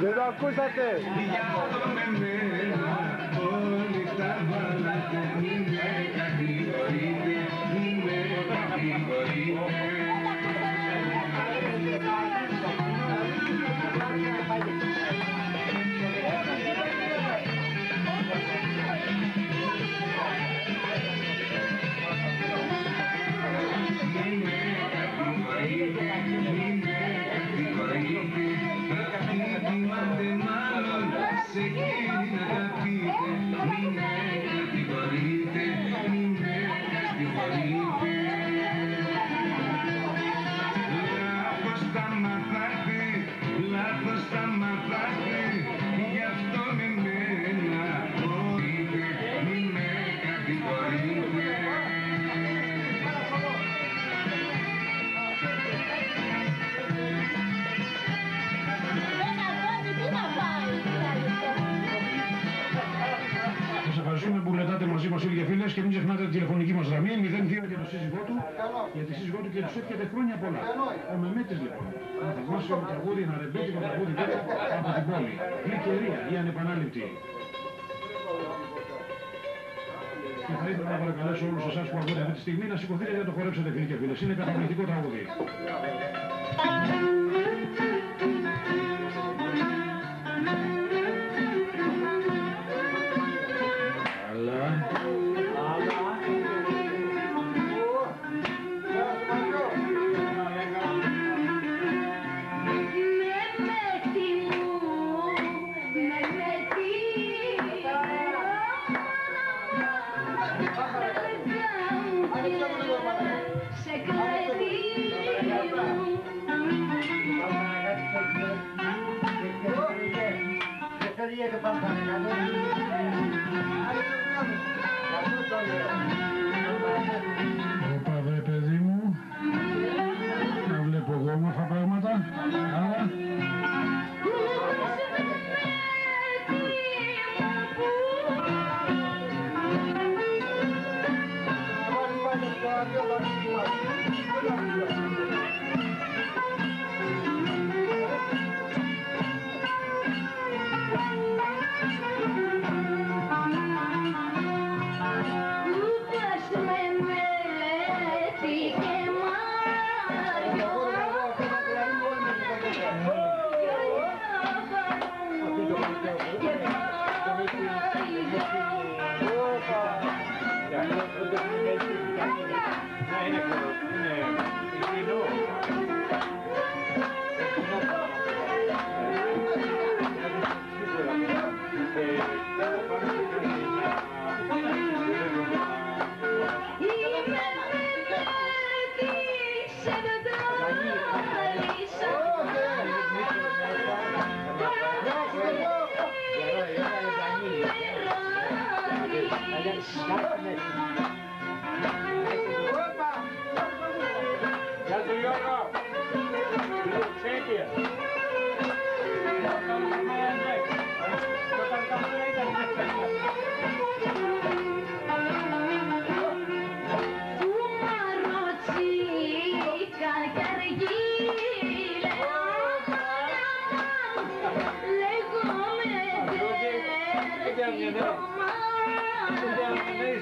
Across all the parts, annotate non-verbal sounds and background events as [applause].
Δεν το ακούσατε. Σύζυγό του, για τη σύζυγό του και τους εύχεται χρόνια πολλά. Ο Μεμέτης λοιπόν, ένα θαυμάσιο τραγούδι, ένα ρεμπέτικο τραγούδι βέβαια από την πόλη. Γλυκερία, η ανεπανάληπτη. Και θα ήθελα να παρακαλέσω όλους εσάς που ακούτε αυτή τη στιγμή να σηκωθείτε για να το χορέψετε φίλοι και φίλες. Είναι καταπληκτικό τραγούδι.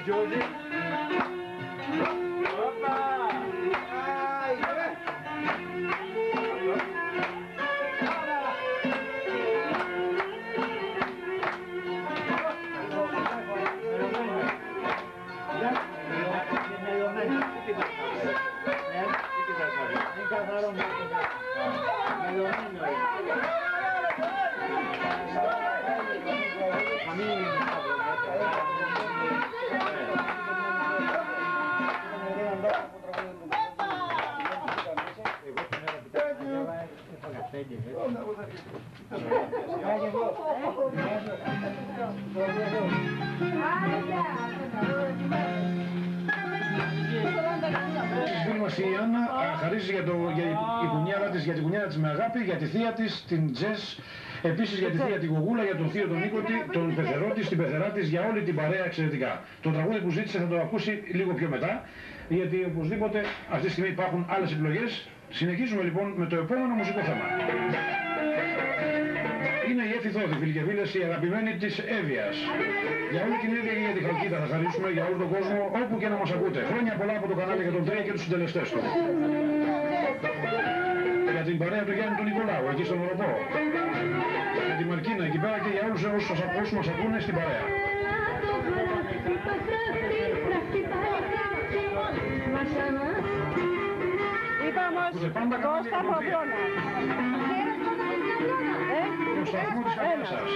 Φίλη μας η Άννα α, χαρίζει για, το, για η κουνιάρα της, για την κουνιάρα της με αγάπη, για τη θεία της, την Τζες, επίσης για τη θεία την Γογούλα, για τον θείο τον Νίκο, τη- τον πεθερό της, την πεθερά της, για όλη την παρέα εξαιρετικά. Το τραγούδι που ζήτησε θα το ακούσει λίγο πιο μετά, γιατί οπωσδήποτε αυτή τη στιγμή υπάρχουν άλλες επιλογές. Συνεχίζουμε λοιπόν με το επόμενο μουσικό θέμα. Είναι Έφη Θόδη, φίλοι και φίλες, η αγαπημένη της Εύβοιας. Για όλη την Εύβοια και για τη Χαλκίδα θα χαρίσουμε για όλο τον κόσμο, όπου και να μας ακούτε. Χρόνια πολλά από το κανάλι για τον Τρία και τους συντελεστές του. Για την παρέα του Γιάννη τον Νικολάου, εκεί στον Οροπό. Για τη Μαρκίνα, εκεί πέρα και για όλους όσους, όσους μας ακούνε στην παρέα. Είπαμε Ακούτε, πάντα το κανάλι για τον σταθμό Τρία. Πλώνα. Το σταθμό της καρδιάς σας.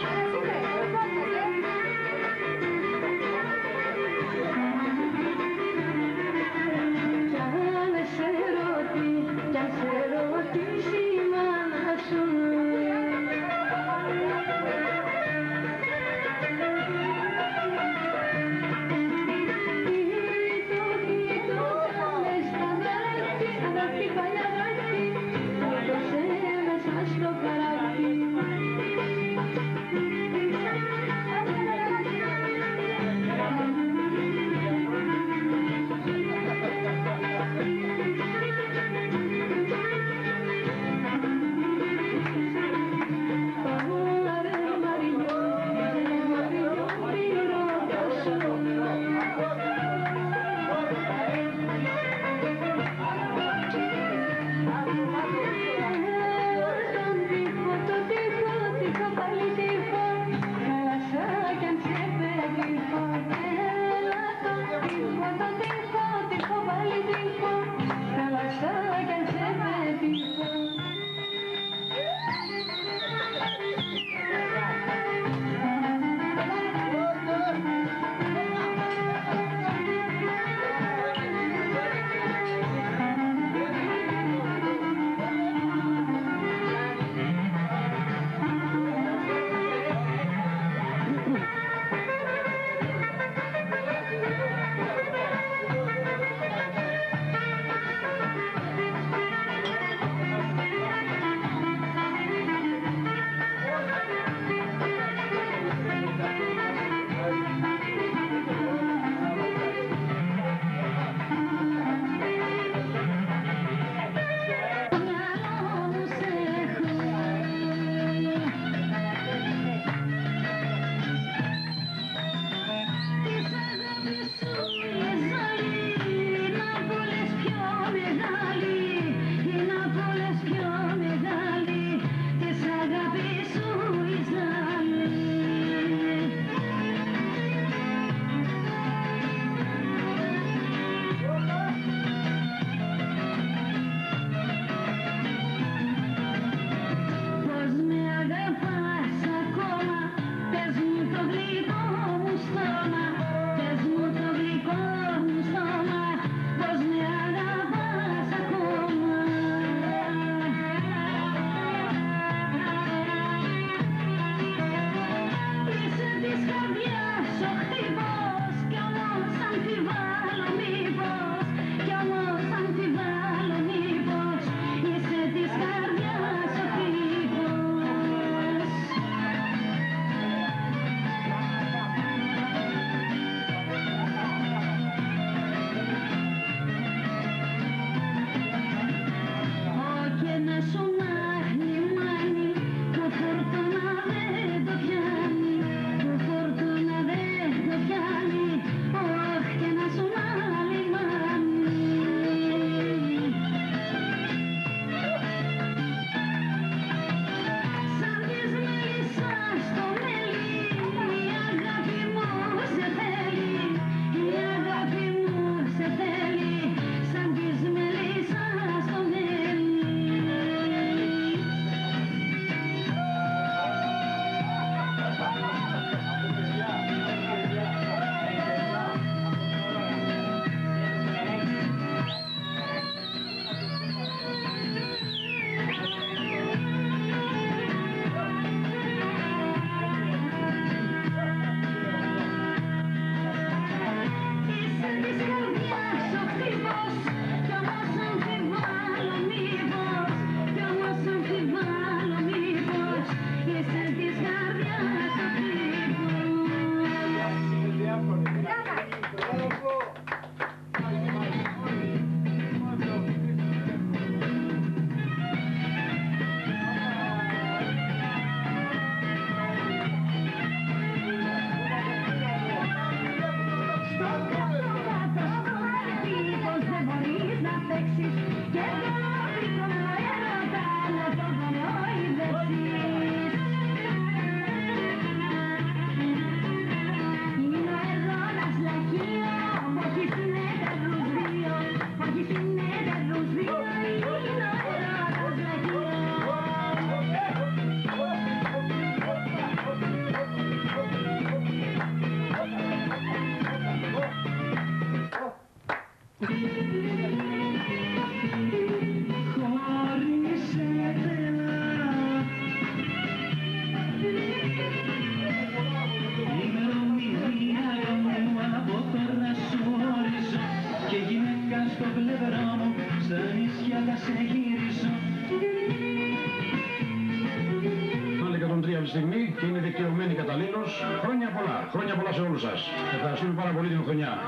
Χρόνια πολλά σε όλους σας. Ευχαριστούμε πάρα πολύ την χρονιά.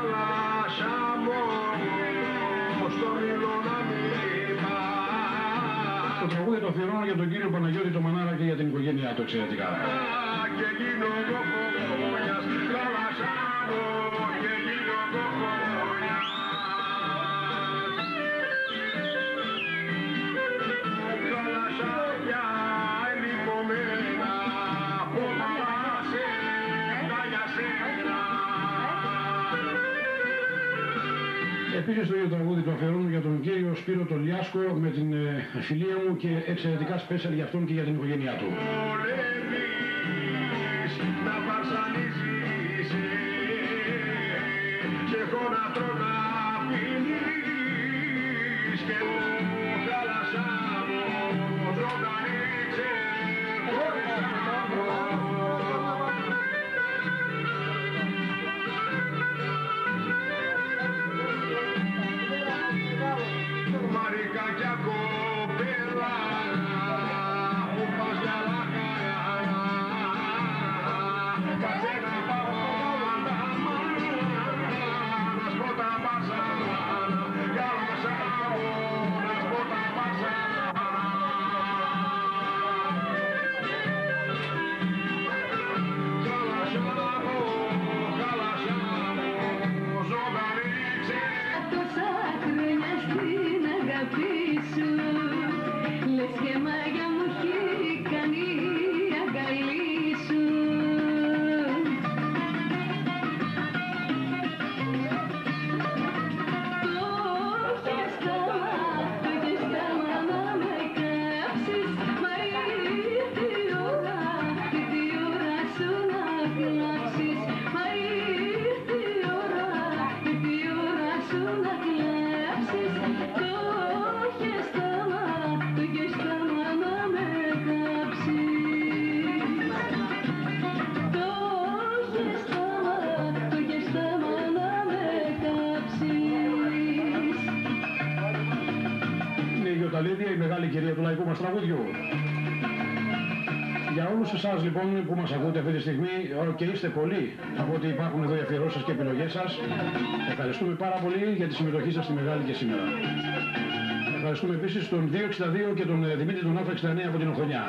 Το τραγούδι το αφιερώνω για τον κύριο Παναγιώτη το Μανάρα και για την οικογένειά του εξαιρετικά. Επίσης το ίδιο τραγούδι το αφιερώνω για τον κύριο Σπύρο τον Λιάσκο με την ε, φιλία μου και εξαιρετικά σπέσαλ για αυτόν και για την οικογένειά του. να βασανίζεις και εγώ να τρώω να πίνεις και κυρία του λαϊκού μας τραγούδιου. Για όλους εσάς λοιπόν που μας ακούτε αυτή τη στιγμή ε, και είστε πολλοί από ότι υπάρχουν εδώ οι αφιερώσεις σας και επιλογές σας ευχαριστούμε πάρα πολύ για τη συμμετοχή σας στη Μεγάλη και σήμερα. Ευχαριστούμε επίσης τον 262 και τον ε, Δημήτρη τον Α69 από την Οχονιά.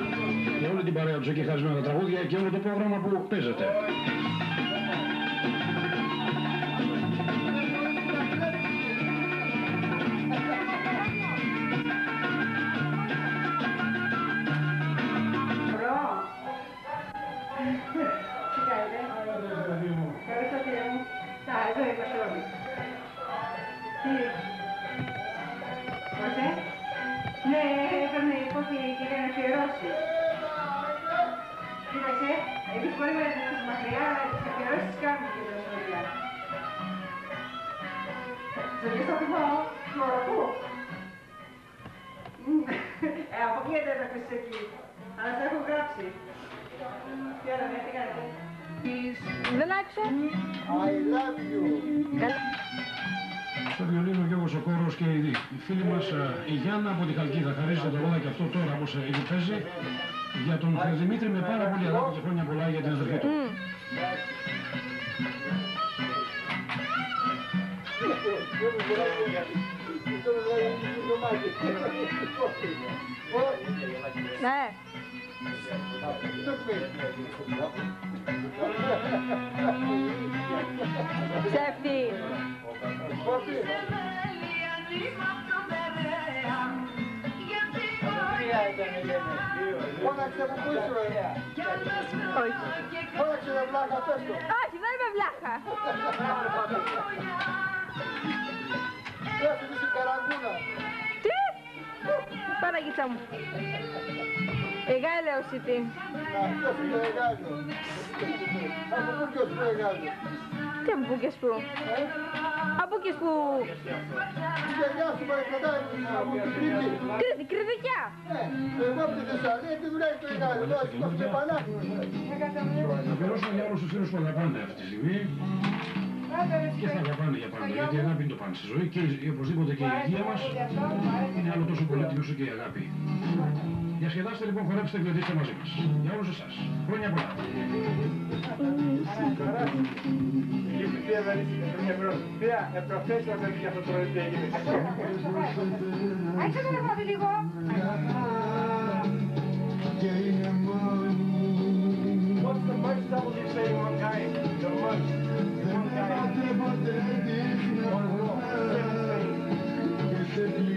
Για όλη την παρέα τους εκεί χαρισμένα τα τραγούδια και όλο το πρόγραμμα που παίζεται. Κοίταξε, εμείς μπορούμε να τις μακριά, τις αφιερώσεις τις κάνουμε και τα σχολεία. Στο και στο θυμό, μορφού. Ε, αποκλείεται να πεις εκεί. Αλλά τα έχω γράψει. Τι ώρα, τι κάνετε. Δεν άκουσα. Στο βιολίνο ο Γιώργος ο Κόρος και η η φίλη μας ε, η Γιάννα από τη Χαλκίδα χαρίζει το τραγούδι και αυτό τώρα όπως ε, ήδη παίζει για τον Δημήτρη με πάρα πολύ αγάπη και χρόνια πολλά για την αδερφή του. Ναι. Ψεύτη. Φώναξε από πίσω, ε. Όχι. Φώναξε με βλάκα, πες το. Όχι, δεν είμαι βλάχα. Πες του είσαι καραγκούνα. Τι; Παναγίτσα μου. Εγάλεωση τι. Να, ποιος είναι μεγάλο. Από πού ποιος είναι μεγάλο. Τι από πού και σπου. Ε, Από βρήκες που... Η γιαγιά σου πάει κρατάει από την Κρήτη. Κρυ- Κρυδικιά. Ναι, εγώ από τη Θεσσαλία τι δουλειά έχει το Ιγάδι. Εδώ σηκώθηκε και πανάκι. Να περάσουμε για όλους τους φίλους που αγαπάνε αυτή τη στιγμή και θα αγαπάνε για πάντα. Γιατί η αγάπη είναι το πάνω στη ζωή και οπωσδήποτε και η υγεία μας είναι άλλο τόσο πολύτιμη όσο και η αγάπη. Διασκεδάστε λοιπόν, χορέψτε, κλειδίστε μαζί μας. Για όλους εσάς. Χρόνια πολλά. Άρχισε το λεφτά λίγο. Παναγίτσα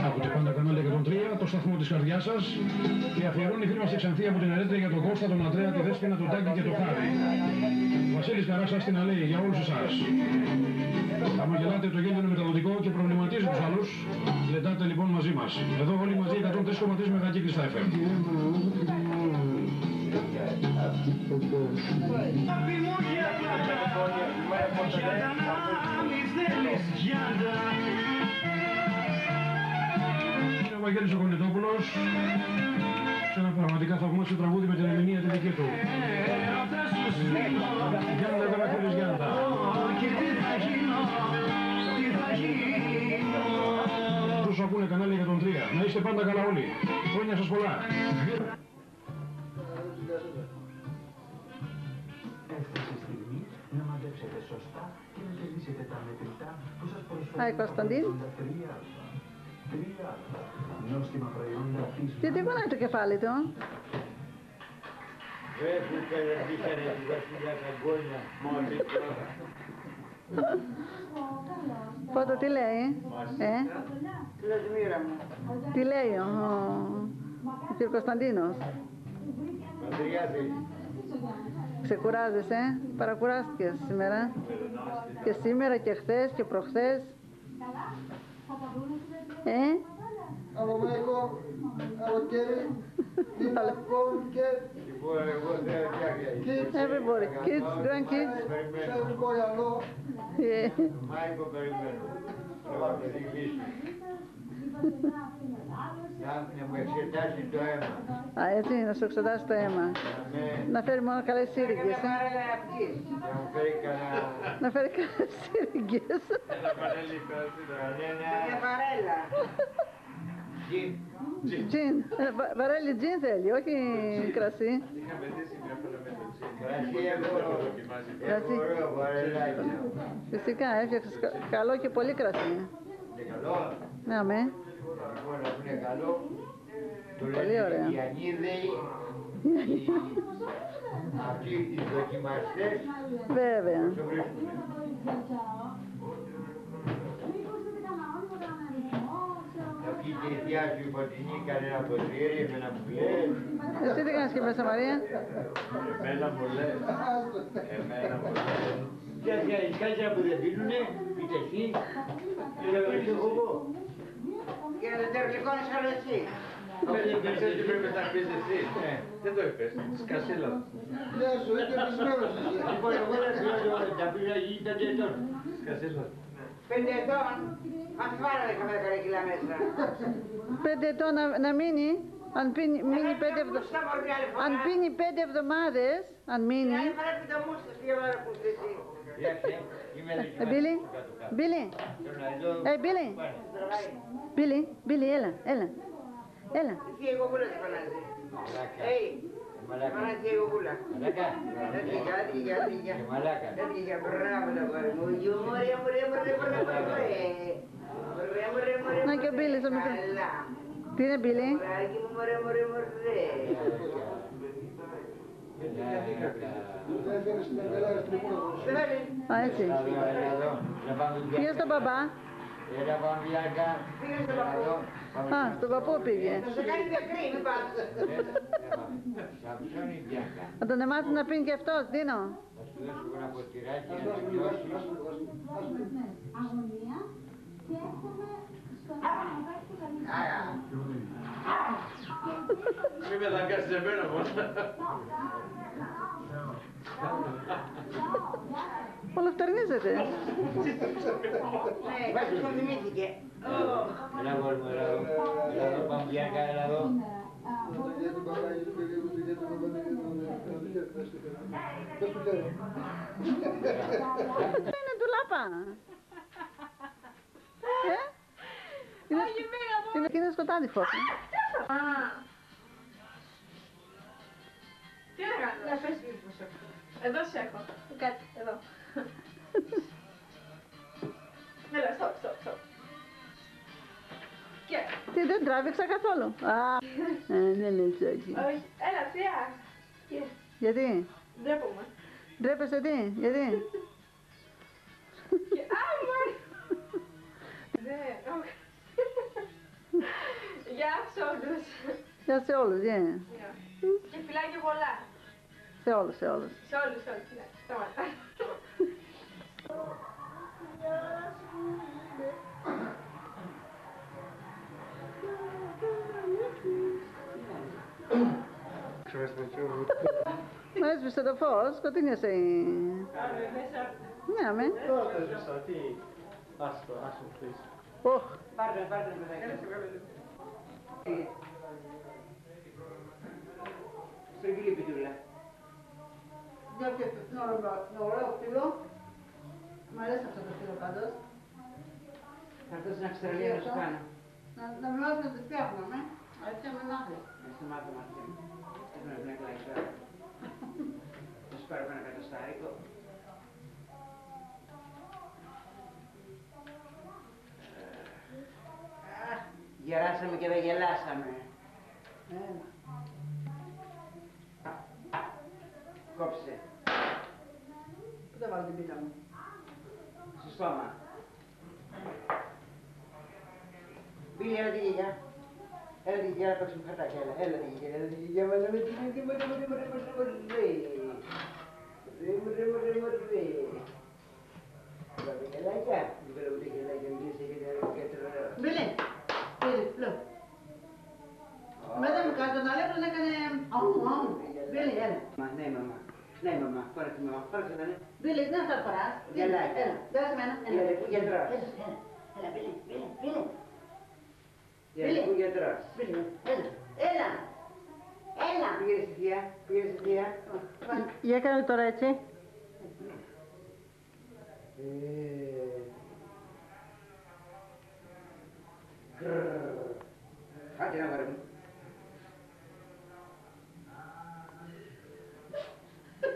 σκύβει. Ακούτε πάντα κανάλι 103, το σταθμό της καρδιάς σας και αφιερώνει η φίλη μας η Ξανθή από την Ερέτρια για τον Κώστα, τον Αντρέα, τη Δέσποινα, τον Τάκη και τον Χάρη. Ο Βασίλης Καράσας την αλέει για όλους εσάς. Χαμογελάτε το γέννιο μεταδοτικό και προβληματίζει τους άλλους. Λετάτε λοιπόν μαζί μας. Εδώ όλοι μαζί 103,3 μεγακύκλης στα FM. Είναι ο Βαγγέλης ο Κονιτόπουλος σε ένα πραγματικά θαυμάσιο τραγούδι με την ερμηνεία τη δική του. Γιάννη εδώ φίλος Γιάνντα. Όσους ακούνε κανάλι 103, να είστε πάντα καλά όλοι. Χρόνια σας πολλά. Έφτασε η στιγμή να μαντέψετε σωστά και να κερδίσετε τα μετρητά που σας προσφέρουν Άι, Κωνσταντίν. τα τρία αλφα. Τρία αλφα. Νόστιμα προϊόντα της Τι τι κουνάει το κεφάλι του; Πότε τι λέει, ε; Τι λέει ο, ο κ. Κωνσταντίνος; Ξεκουράζεσαι, παρακουράστηκες σήμερα. Και σήμερα και χθες και προχθές. Ε, Από Μέικο, από Κέρι, την Αλκόν και kids, everybody, kids, grandkids. everybody allo. Yeah. Μάικο περιμένω. Πρέπει να τη λύσω. Να να μου εξετάσει το αίμα. Α, έτσι, να σου εξετάσει το αίμα. Να με- Να φέρει μόνο καλές σύριγγες, ε. να μου φέρει κανένα Να φέρει καλές σύριγγες. κανένα τζιν. Τζιν. Ε, βα- Βαρέλι τζιν θέλει, όχι κρασί. Κρασί έχω. Κρασί. Έχω ωραίο βαρελάκι. Φυσικά, έφτιαξες κα- καλό και πολύ κρασί. Είναι καλό. Ναι, αμέ. Λοιπόν, αφού είναι καλό, το Πολύ λένε ωραία. οι ανίδεοι, [laughs] οι- αυτοί οι δοκιμαστές, Βέβαια. Το βρίσκουν. Θα βγει και η θεία σου η φωτεινή κανένα ποτήρι με ένα μπουλέ. Εσύ τι κάνεις και μέσα, Μαρία; Εμένα μου λες. Εμένα μου λες. Ποια ποια η κάτια που δεν πίνουνε, πείτε εσύ. Και λέω εσύ εγώ εγώ. Και να δεν τερλικώνεις άλλο εσύ. Δεν πρέπει να τα πεις εσύ. Δεν το είπες. Σκασίλα. Ναι, σου είναι πεσμένος εσύ. Λοιπόν, εγώ δεν ξέρω τα πήρα ήταν και τώρα. Σκασίλα. Πέντε ετών, μας βάλανε καμιά δέκα κιλά μέσα. Πέντε ετών να, να μείνει, αν πίνει, μείνει πέντε Μου εβδομάδες. στα μωρή άλλη φορά. Αν πίνει πέντε εβδομάδες, αν Η μείνει. άλλη φορά πει το μου σας, τι ώρα που είστε εσύ. Κοιτάξτε, είμαι Ε, δοκιμαστής Μπίλι, κάτω-κάτω. Μπίλι, Θέλω να δω. ε, Μπίλι, Τραβάει. Μπίλι, Μπίλι, έλα, έλα, έλα. Τις εγώ πουλα σε φανάζει. Μαλάκα. Ει, Μαλάκα. φανάζει εγώ πουλα. Μαλάκα. Δεν πήγα, δεν πήγα, δεν πήγα. Και μαλάκα. Δεν πήγα, μπράβο το κορί μου. Γιο, μωρέ, μωρέ, μωρέ, μωρέ, μωρέ, μωρέ. Μωρέ, μωρέ, μωρέ, Να και ο μωρέ. Μπίλης, ο μικρός. Καλά. Τι είναι, Μπίλι. Μωράκι μου, μωρέ, μωρέ, μωρέ. Δεν έφερες την αγκαλιά στην εικόνα σου. Δεν θέλει. Α, έτσι. Να δω, να δω. Να πάμε δουλειά. Πήγε στον μπαμπά. Έλα πάμε Βιάνκα. Πήγαινε στον Έλα παππού. εδώ. Πάμε Α, να- στον παππού πήγε. Θα σε κάνει διακρή, μην πας. Έλα, έλα, Σαμψώνη Βιάνκα. Να τον εμάθει να πίνει και αυτός, Δίνο. Θα σου δώσω ένα ποτηράκι να το νιώσεις. αγωνία και έχουμε στο Μην με δαγκάσεις εμένα μόνο. Ολοφτερνίζεται. Ναι, κάποιος τον θυμήθηκε. Έλα κόρη μου, έλα εδώ. Έλα εδώ πάμε Βιάνκα, έλα εδώ. Για τον παπάγι του παιδί μου, για τον παπάγι του παιδί μου, Δεν σου λέω. Είναι ντουλάπα. Ε; Είναι, είναι, είναι σκοτάδι φώτα. Τι να κάνω, να πες λίγο πως έχω. Εδώ σε έχω. Κάτι, εδώ. Έλα, stop, stop, stop. Και, Τι δεν τράβηξα καθόλου. Α, ε, δεν λες όχι. όχι, έλα, θεία. Και, Γιατί, ντρέπομαι. ντρέπεσαι τι, γιατί; Και, α, μωρέ. Ναι, όχι. Γεια σε όλους. Για σε όλους, yeah. Γεια. Και φιλάκια πολλά. Σε όλους, σε όλους. Σε όλους, σε όλους. Ναι, σταμάτα. Μα έσβησε το φως, σκοτεινιασε η... Ναι, αμέ. Οχ, Πάρτε, πάρτε, παιδάκι. Στρογγυλή πιτούλα. Για και είναι ωραίο, είναι ωραίο φύλλο. Μ' αρέσει αυτό το φύλλο πάντως. Θα έρθω στην Αυστραλία να σου κάνω. Να, να μην μάθει να τη φτιάχνουμε. Έτσι να μην μάθει. Να σε μάθω μαθητή μου. Έχουμε μια κλάι τώρα. Θα σου πάρω ένα κατοστάρικο. Α, Γεράσαμε και δεν γελάσαμε. Έλα. Κόψε. Πού θα βάλω την πίτα μου; Στο στόμα. Μπίλη, έλα τη γιαγιά. Έλα τη γιαγιά να παίξουμε χαρτάκια. Έλα, έλα τη γιαγιά, έλα τη γιαγιά. Μάνα με τη γιαγιά, μάνα με τη μωρέ, μωρέ, μωρέ. Ρε, μωρέ, μωρέ, μωρέ. Πάμε γελάκια. Δεν θέλω ούτε γελάκια, μιλήσε για την αρκετή ώρα. Μπίλη, Μπίλη, λέω. Μετά μου κάτω να λέω να έκανε... Αου, αου. Μπίλη, έλα. Μα, ναι, μαμά. Ναι, μαμά. Πάρε τη μαμά. Πάρε τη μαμά. Μπίλη, δεν θα φοράς. Γελάκι. Έλα, δώσε μένα. Έλα, Γελ- γιατρός. Έλα, έλα. Έλα, Μπίλη, Μπίλη, Μπίλη. Γελακού γιατρός. Μπίλη, έλα. Έλα. Έλα. Πήγαινε στη θεία. Πήγαινε στη θεία. Για κάνε τώρα έτσι. Ε, γκρρρ. Άντε να πάρε μου.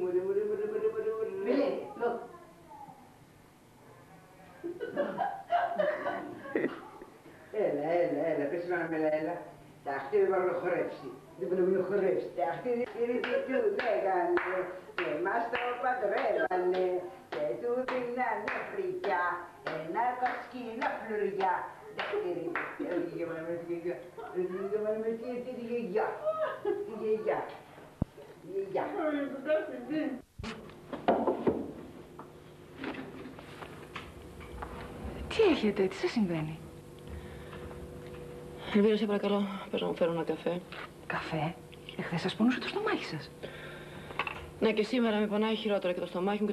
Μωρέ, μωρέ, μωρέ, μωρέ, μωρέ, μωρέ. Μπίλη, look. Έλα, έλα, έλα, πες μου ένα έλα. Τα αυτή δεν μπορούν να χορέψει. Δεν μπορούν να χορέψει. Τα αυτή δεν του λέγανε. Και μας το παντρεύανε. Και του δίνανε φρικιά. Ένα κοσκίνο φλουριά. Δεύτερη, δεύτερη, για μάνα με τη γιαγιά. Για μάνα με τη τη γιαγιά. Τη γιαγιά. Τη γιαγιά. Τι έχετε, τι σας συμβαίνει; Ελβίρα, σε παρακαλώ, πες να μου φέρω ένα καφέ. Καφέ; Εχθές σας πονούσε το στομάχι σας. Ναι, και σήμερα με πονάει χειρότερα και το στομάχι μου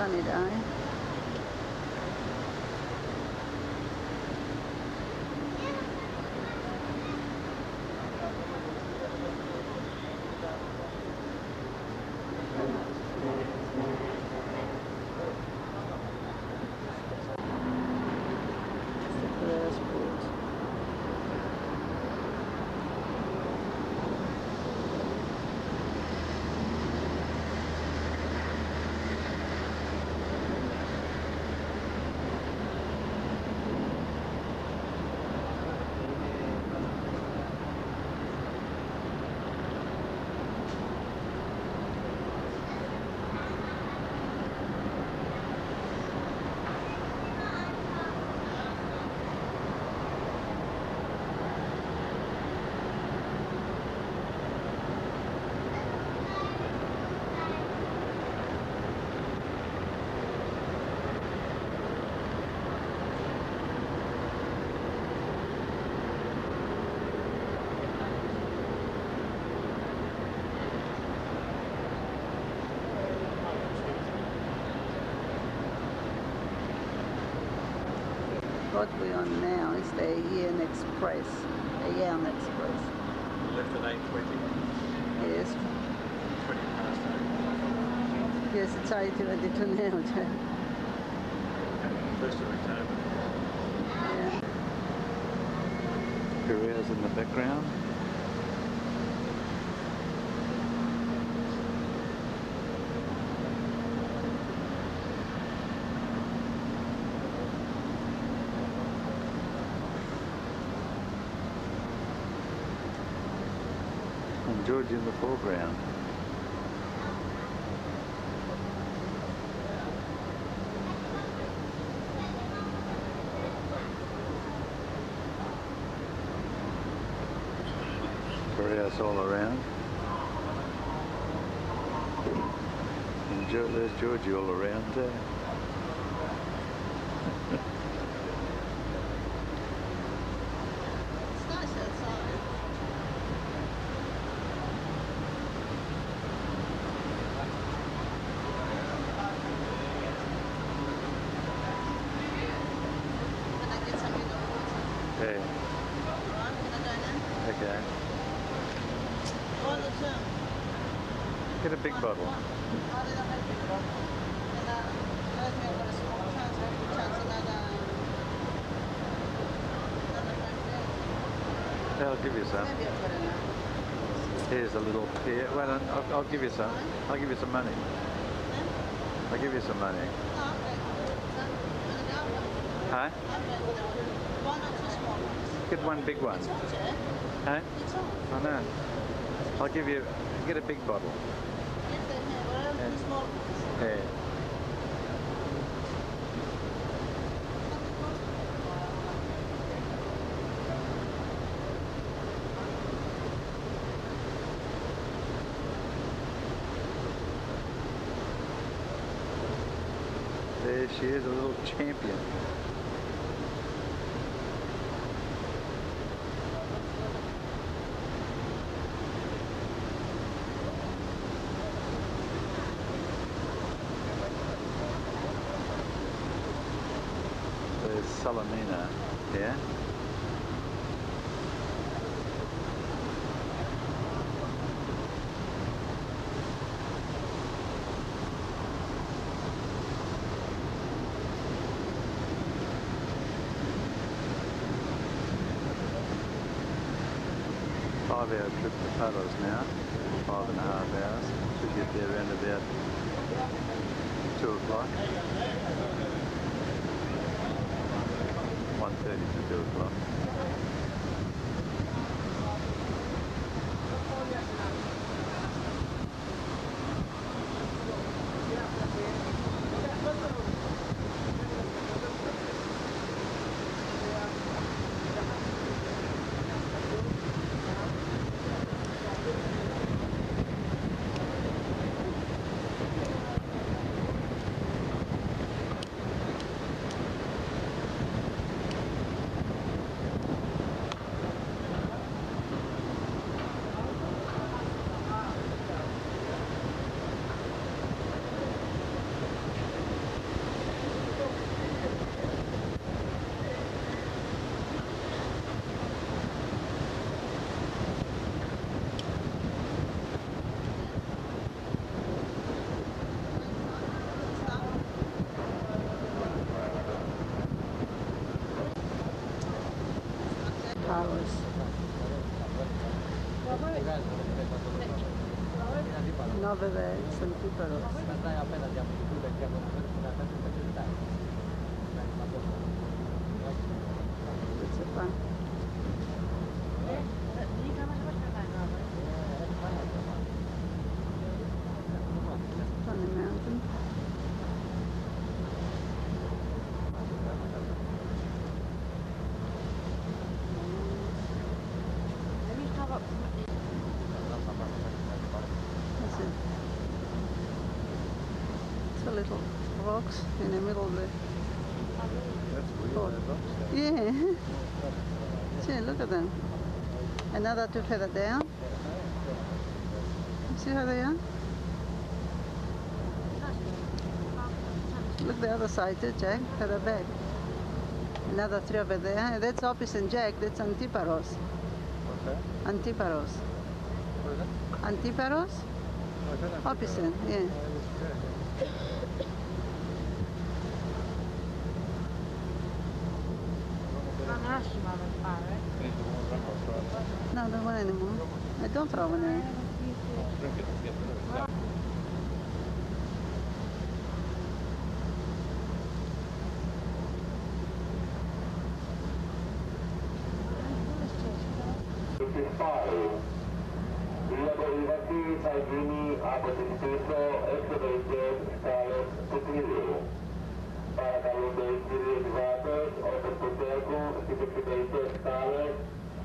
sunny day. What we're on now is the Yen Express, the Yen Express. Left at 8.20, Yes, 20 past yes, it's 8.22 [laughs] now, Joe. 8. First of October. Yeah. Korea's in the background. And George in the foreground. Korea's all around. And jo- there's Georgie all around too. It's nice outside. Can I get some in the water? Yeah. Right, can I go now? Okay. One or two? Get a big bottle. How did I make it? And uh, I don't think I've got a small chance. I have to chance another. Another five days. I'll give you some. Here's a little. Here, well, I'll, I'll give you some. I'll give you some money. I'll give you some money. Huh? Get one big one. Huh? I know. I'll give you. Get a big bottle. Get them here. What are Yeah. the small ones? Yeah. There she is, a little champion. There's Salamina, yeah? Five Paddles now, five and a half hours. Should get there around about two o'clock. hours. Nove, no, no, no. Rocks in the middle of the Oh. Yeah. [laughs] See, look at them. Another two further down. See how they are? Look the other side too, Jack. Further back. Another three over there. That's opposite Jack. That's Antiparos. Okay. Antiparos. Antiparos? Opposite, yeah. I don't throw any. Η απογευματή θα γίνει από τις πίσω εξωτερικές σκάλες του κτίριου. Παρακαλούνται οι κύριοι επιβάτες όπως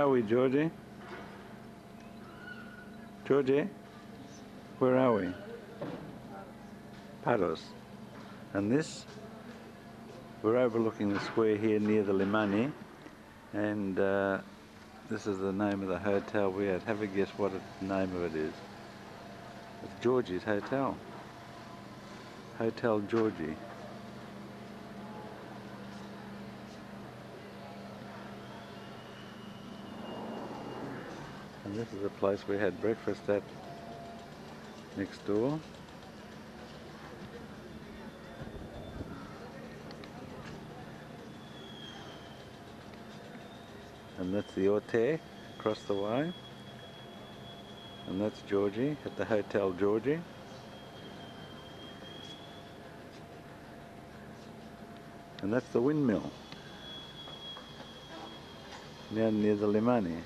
are we, Georgie? Georgie? Where are we? Paros. And this? We're overlooking the square here near the Limani, and uh, this is the name of the hotel we're at. Have a guess what the name of it is. It's Georgie's Hotel. Hotel Georgie. And this is the place we had breakfast at next door. And that's the Orte across the way. And that's Georgie at the Hotel Georgie. And that's the windmill. Down near the Limani.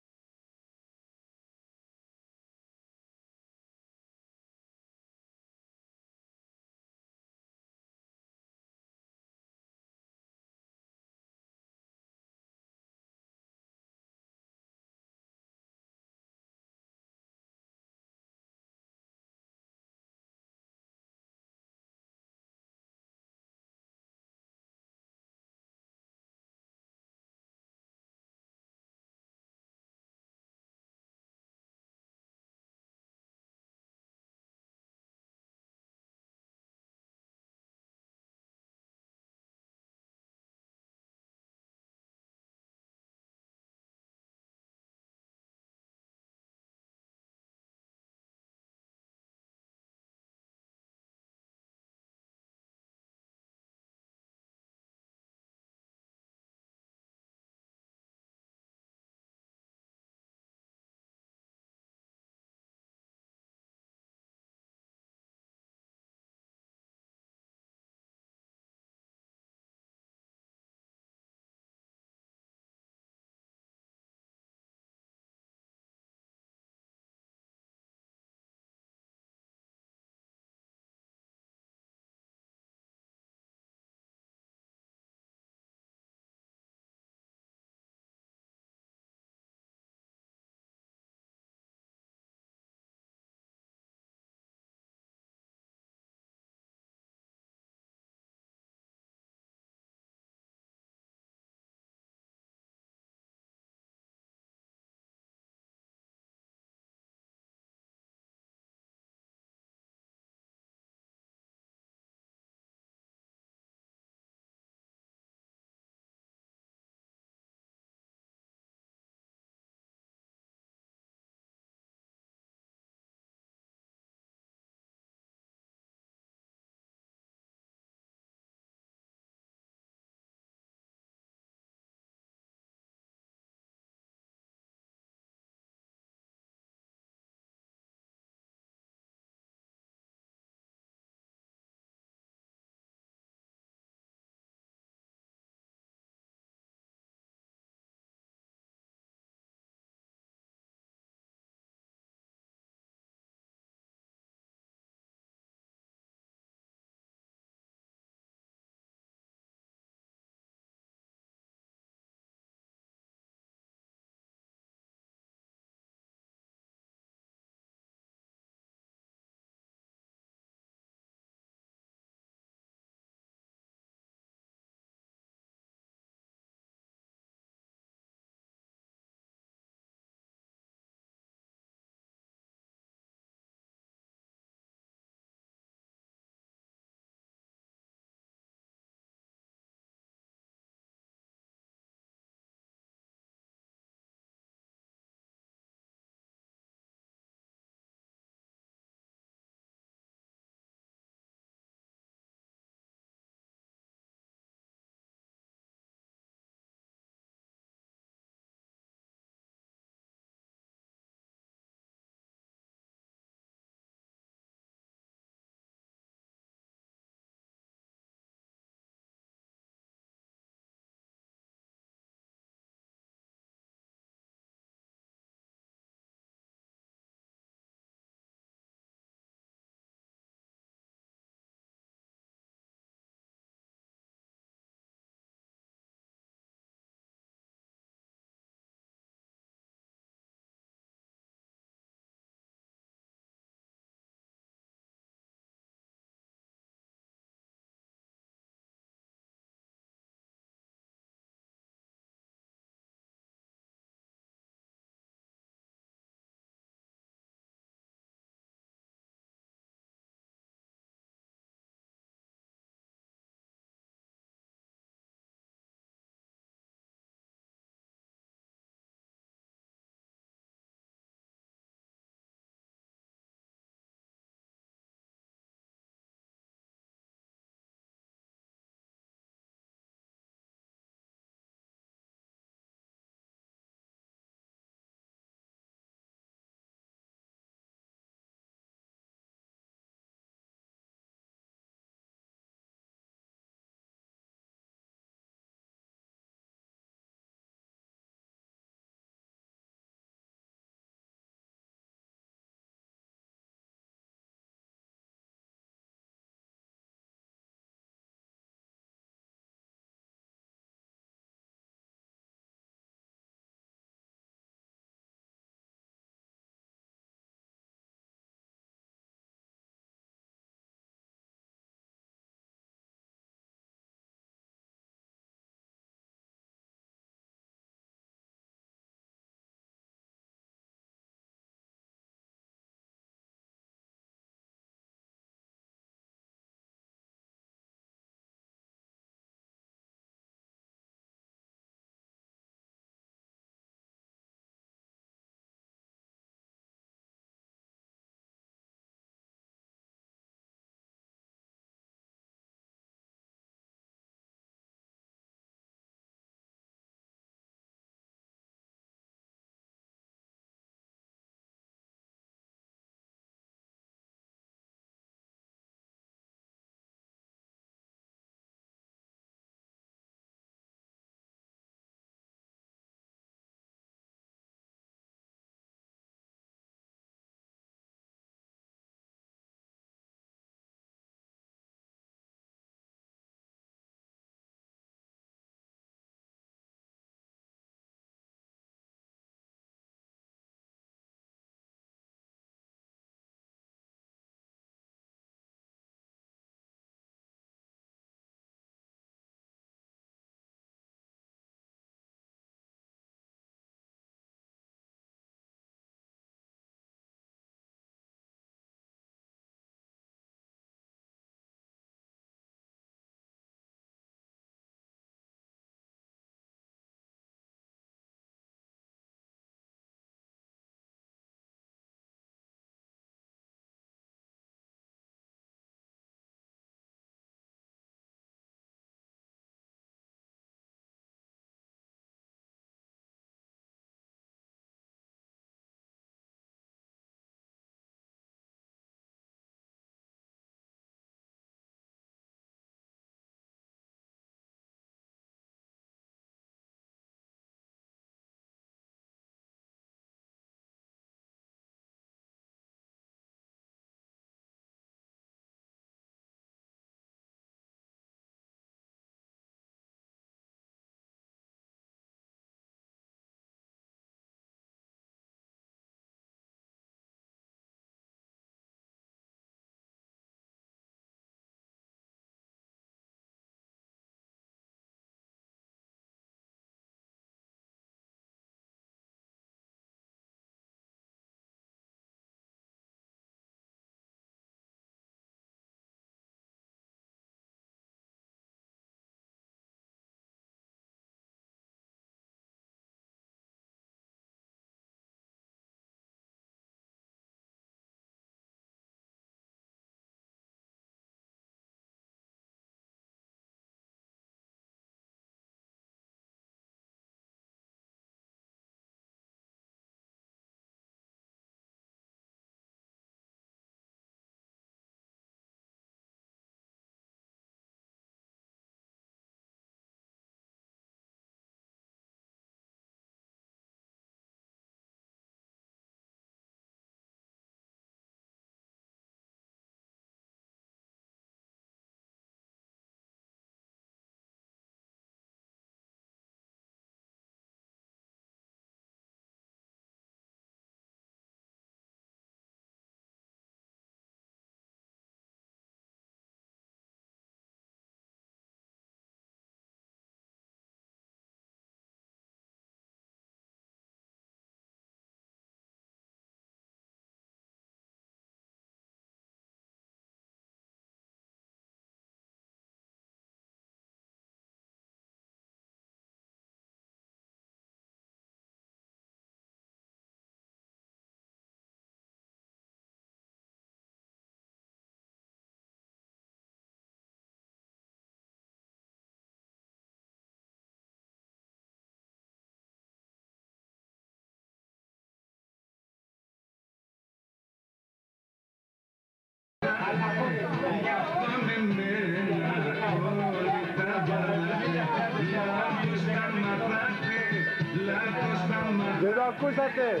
Δεν το ακούσατε.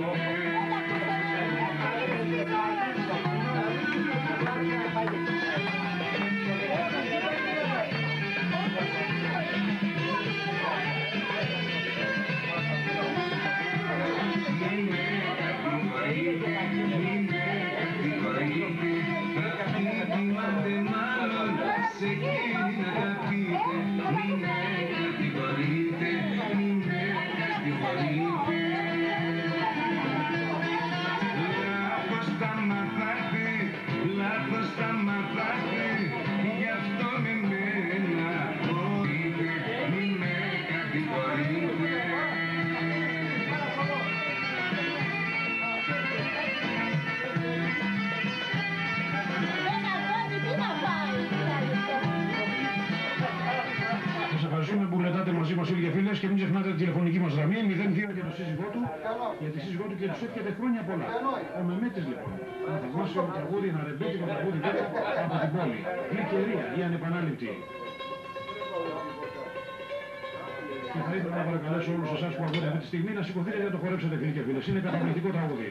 Σας και μην ξεχνάτε τη τηλεφωνική μας γραμμή 02 για το σύζυγό του, για τη σύζυγό του και τους εύχεται χρόνια πολλά. Ο Μεμέτης λοιπόν. Ένα θαυμάσιο τραγούδι, ένα ρεμπέτικο τραγούδι τέτοιο από την πόλη. Γλυκερία, η ανεπανάληπτη. Και θα ήθελα να παρακαλέσω όλους εσάς που ακούτε αυτή τη στιγμή να σηκωθείτε για να το χορέψετε φίλοι και φίλες. Είναι καταπληκτικό τραγούδι.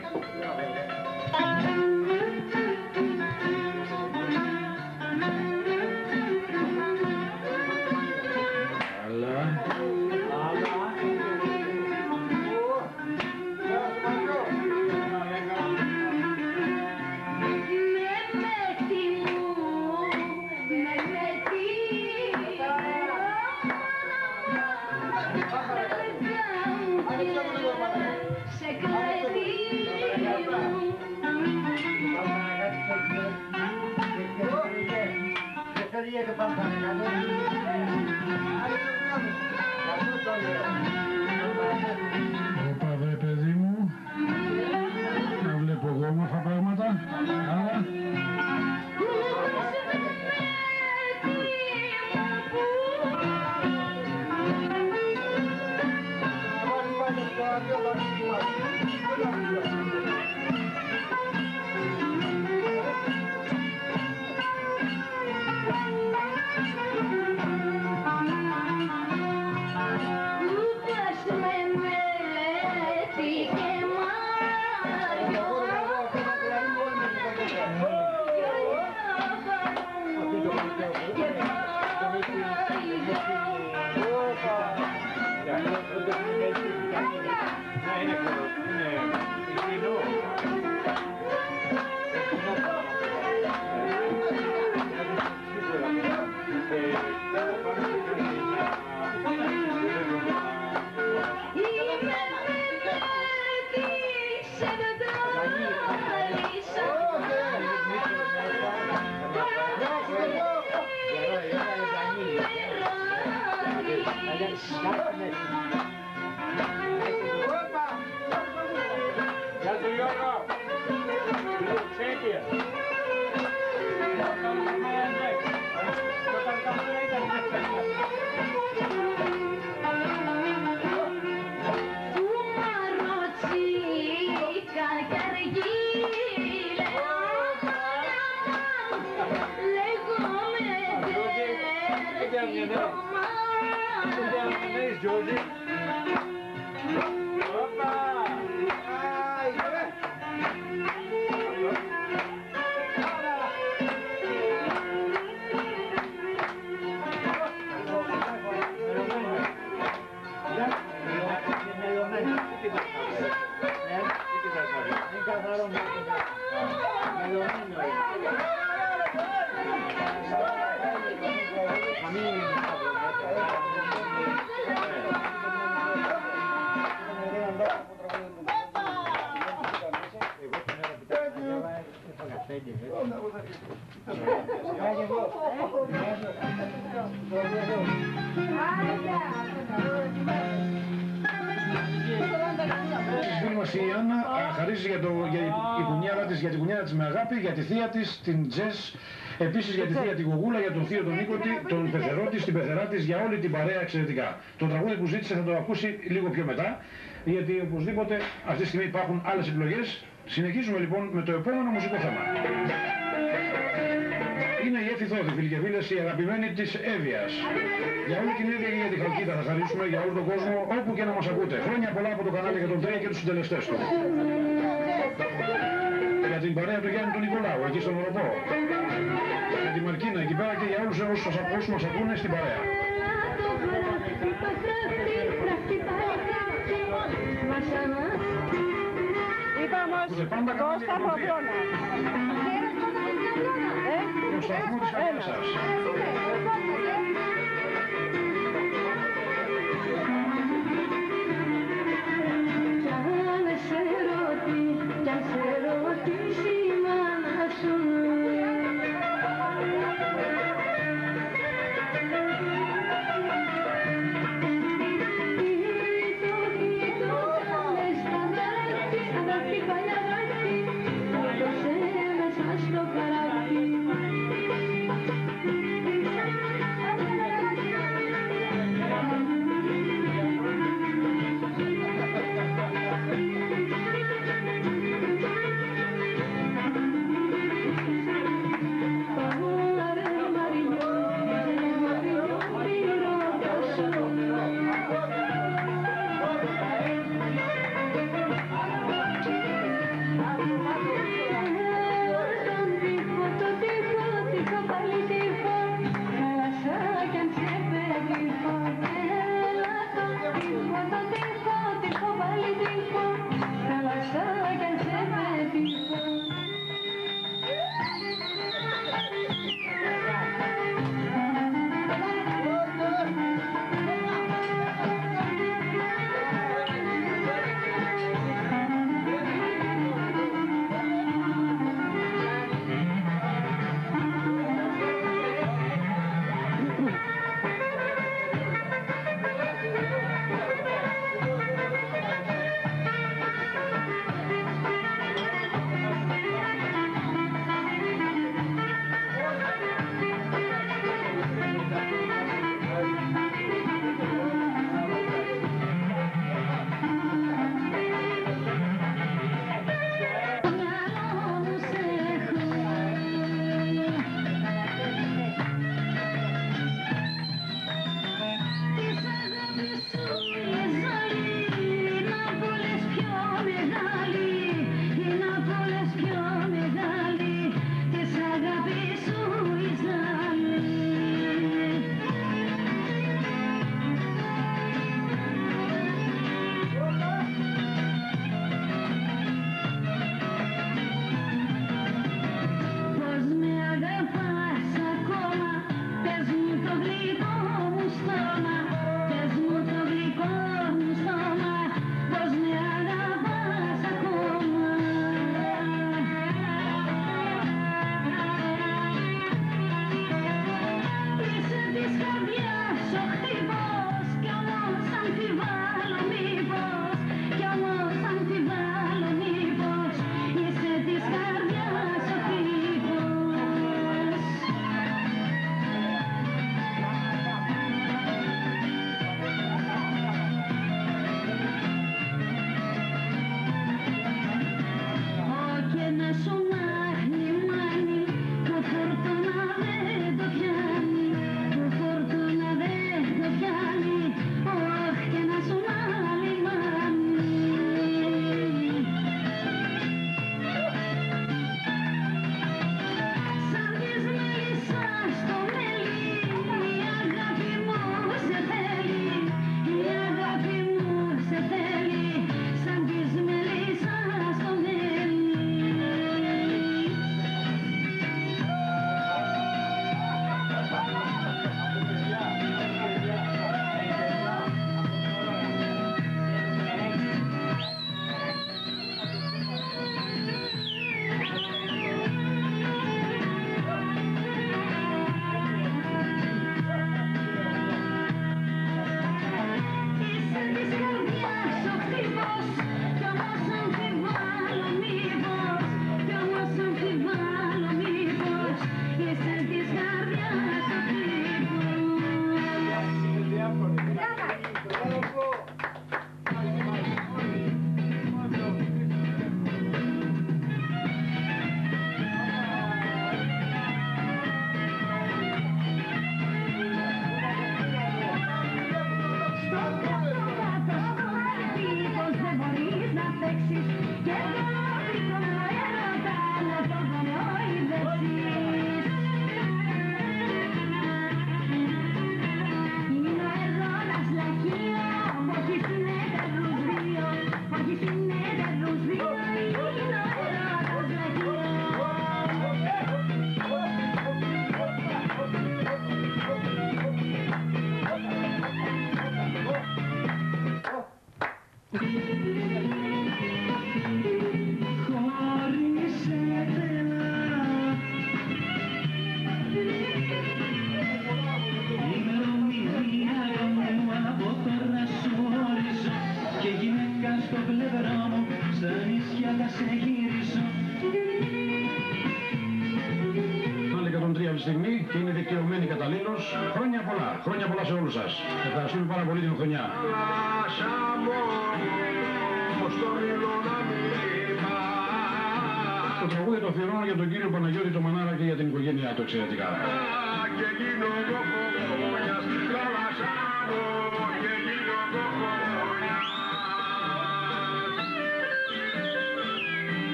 Η φίλη μας η Άννα α, χαρίζεις για, το, για η κουνιάρα της, για την κουνιάρα της με αγάπη, για τη θεία της, την Τζες, Επίσης για τη θεία τη Γογούλα, για τον θείο τον Νίκοτη, τον πεθερό της, την πεθερά της, για όλη την παρέα εξαιρετικά. Το τραγούδι που ζήτησε θα το ακούσει λίγο πιο μετά, γιατί οπωσδήποτε αυτή τη στιγμή υπάρχουν άλλες επιλογές. Συνεχίζουμε λοιπόν με το επόμενο μουσικό θέμα. Είναι η Έφη Θόδη, φίλοι και φίλες, η αγαπημένη της Εύβοιας. Για όλη την Εύβοια και για τη Χαλκίδα θα χαρίσουμε για όλο τον κόσμο, όπου και να μας ακούτε. Χρόνια πολλά από το κανάλι για τον Τρέα και τους συντελεστές του. Για την παρέα του Γιάννη του Νικολάου, εκεί στον Οροπό. Για τη Μαρκίνα, εκεί πέρα και για όλους όσους, όσους μας ακούνε στην παρέα. Είπαμε ως Κώστα Παπλώνα. Το σταθμό της καρδιάς σας.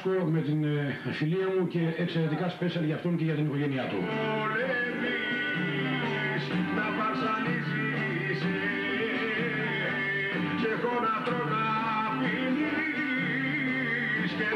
Σπύρο τον Λιάσκο με την ε, φιλία μου και εξαιρετικά σπέσαλ για αυτόν και για την οικογένειά του. να βασανίζεις και έχω να τρώω να πίνεις και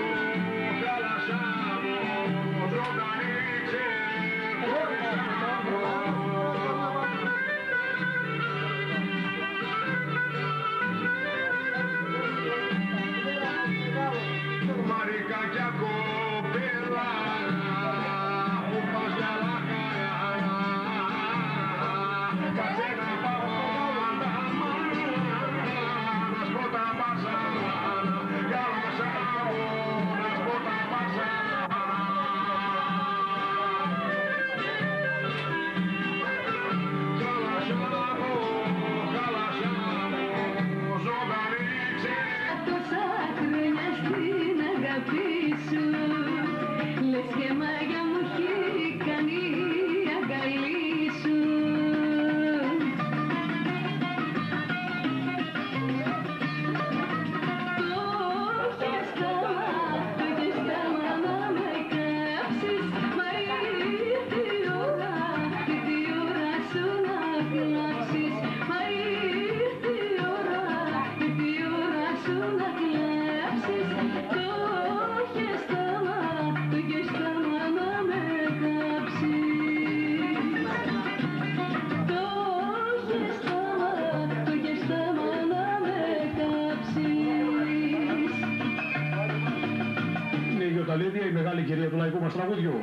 κυρία του λαϊκού μας τραγούδιου.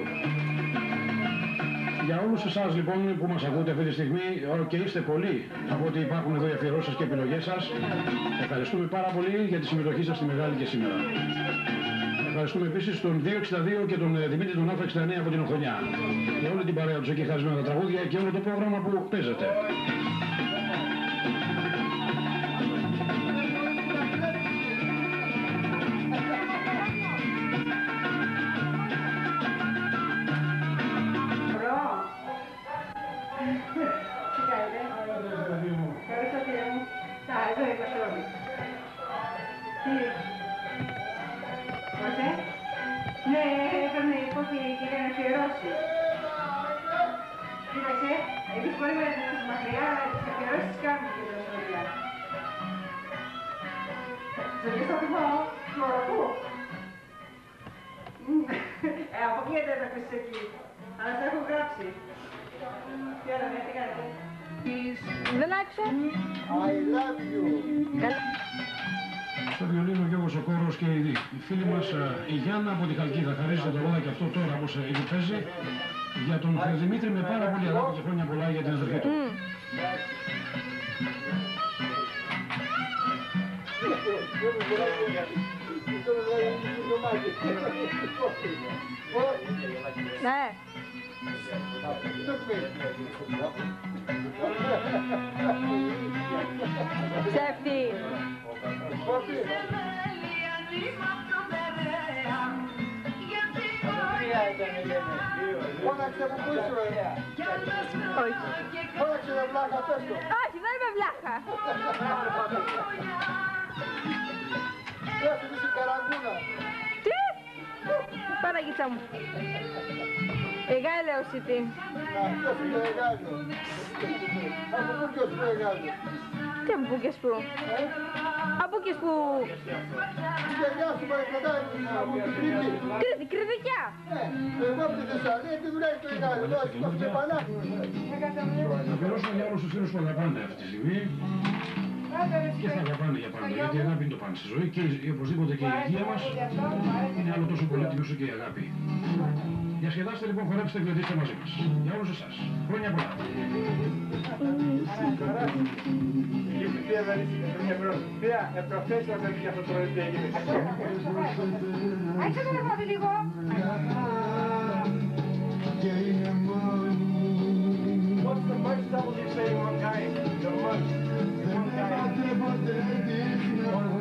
Για όλους εσάς λοιπόν που μας ακούτε αυτή τη στιγμή ε, και είστε πολλοί από ότι υπάρχουν εδώ οι αφιερώσεις και επιλογές σας ευχαριστούμε πάρα πολύ για τη συμμετοχή σας στη μεγάλη και σήμερα. Ευχαριστούμε επίσης τον 262 και τον ε, Δημήτρη τον Α69 από την Οχονιά. Για όλη την παρέα τους εκεί χαρισμένα τα τραγούδια και όλο το πρόγραμμα που παίζεται. Και αυτό τώρα όπως ε, ήδη παίζει για τον Δημήτρη με πάρα πολύ αγάπη και χρόνια πολλά για την αδερφή του. Ναι. Ψεύτη. Φώναξε από πού είσαι, ρε. Όχι. Φώναξε ρε βλάκα, πες το. Όχι, δεν είμαι βλάχα. Πες του είσαι καραγκούνα. Τι. Παναγίτσα μου. Εγάλεος τι. Αυτό είναι μεγάλο. Από πού και ως πού μεγάλο. Τι από πού και σπου. Από και σπου. Η γιαγιά σου παρακρατάει από την Κρήτη. Κρήτη, κρυδικιά. Ναι, εγώ από τη Θεσσαλονίκη δουλεύει το μεγάλο. Εδώ σηκώθηκε πανάκι. Να πληρώσουμε για όλους τους φίλους που αγαπάνε αυτή τη στιγμή και θα αγαπάνε για πάντα γιατί η αγάπη είναι το πάνω στη ζωή και η- οπωσδήποτε και η υγεία μας είναι άλλο τόσο πολύτιμη όσο και η αγάπη. Διασκεδάστε λοιπόν, χορέψτε και γλεντήστε μαζί μας. Για όλους εσάς. Χρόνια πολλά. Πια δεν είναι μια πρώτη. Πια, προχθές ήταν για αυτό το τι έγινε. Άξε το ρεπόδι λίγο. What's the most double you see in one game? The most. One game.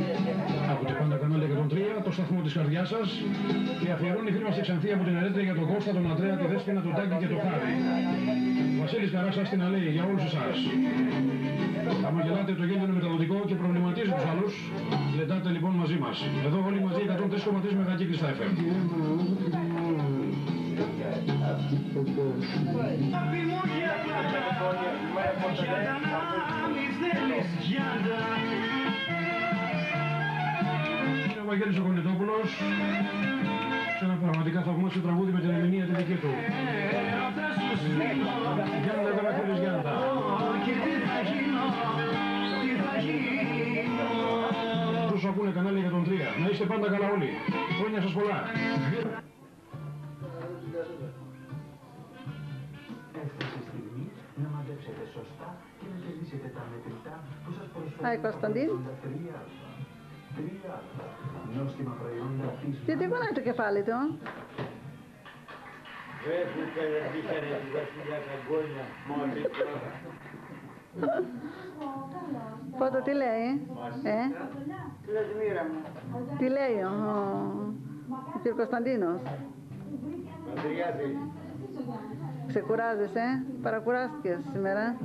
90 και τον το σταθμό της καρδιάς σας και αφιερώνει η φίλη μας από την Ερέτρια για τον Κώστα, τον Αντρέα, τη Δέσποινα, τον Τάκη και τον Χάρη. Ο Βασίλης Καράξας την αλέει για όλους εσάς. Χαμογελάτε το γέλιο μεταδοτικό και προβληματίζει τους άλλους. Λεντάτε λοιπόν μαζί μας. Εδώ όλοι μαζί 103,3 μεγακύκλιστα FM. Αγάπη μου θέλεις για Βαγγέλης ο Κονιτόπουλος σε ένα πραγματικά θαυμάσιο τραγούδι με την ερμηνεία τη δική του. Γιάνντα δεν θέλεις Γιάνντα. Τους ακούνε κανάλι για τον 3. Να είστε πάντα καλά όλοι. Χρόνια σας πολλά. Έφτασε η στιγμή να μαντέψετε σωστά και να κερδίσετε τα μετρητά που σας προσφέρουν Άι, Κωνσταντίν. Τα τρία αλφα. Τρία αλφα. Νόστιμα προϊόντα της Τι τι κουνάει το κεφάλι του; Ρε που περνήσανε τη βασιλιά Καγκόνια. Μόλις τώρα. Πότε τι λέει, ε, Πλασμήρα μου. τι λέει ο, ο κ. Κωνσταντίνος; Πατριά θέλει. Ξεκουράζεσαι, παρακουράστηκες σήμερα.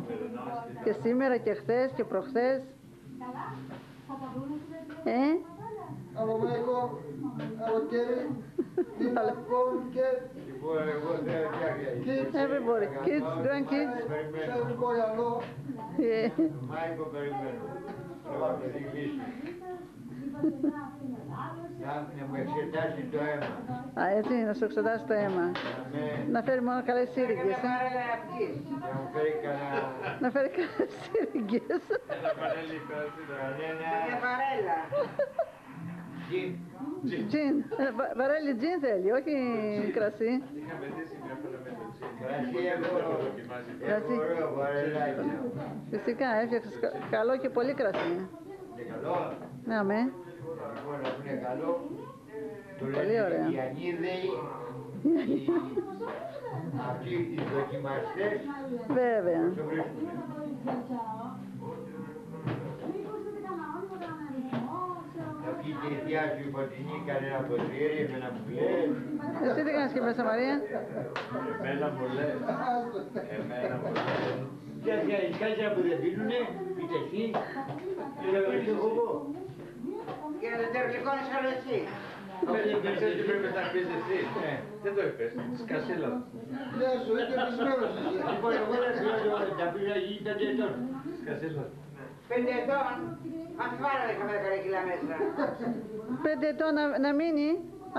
Και σήμερα και χθες και προχθές. Ε, Από Μαϊκό, από Κέρι, την Αλκόνκε, Λοιπόν, εγώ θέλω φτιάχνει. kids, everybody, kids, grandkids. σε Κοριανό, Ε, Μάικο περιμένω. Θα με διηγήσει. Να μου εξετάσει το αίμα. Α, έτσι, να σου εξετάσει το αίμα. Ναι. Να φέρει μόνο καλές σύριγγες, ε. Να μου φέρει κανένα... Να φέρει καλές σύριγγες. Μια βαρέλα. Τζιν. Ε, βα- Βαρέλι τζιν θέλει, όχι κρασί. Κρασί έχω... Κρασί. Έχω ωραίο βαρελάκι. Φυσικά, έφτιαξες κα- καλό και πολύ κρασί. Είναι καλό. Ναι, με. Λοιπόν, αφού είναι καλό, το Πολύ λένε ωραία. οι ανίδεοι, οι- αυτοί οι δοκιμαστές, Βέβαια. Η θεία σου η φωτεινή, κανένα ποτήρι με ένα μπουλέ. Εσύ τι κάνεις και μέσα, Μαρία. Εμένα πολλές. Εμένα πολλές. Ποια θεία, οι κάτια που δεν πίνουνε, πείτε εσύ, και δεν βρίσκω εγώ. Και να το τερλικώνεις όλο εσύ. Ξέρεις τι πρέπει να πεις εσύ. Δεν το είπες, σκασέλα. γεια σου, είσαι πεσμένος εσύ. Λοιπόν, εγώ δεν ξέρω, τα πήρα γη πέντε ετών. Σκασέλα. Πέντε ετών. Αν φάρα είχαμε δέκα κιλά μέσα. Πέντε ετών να, να μείνει.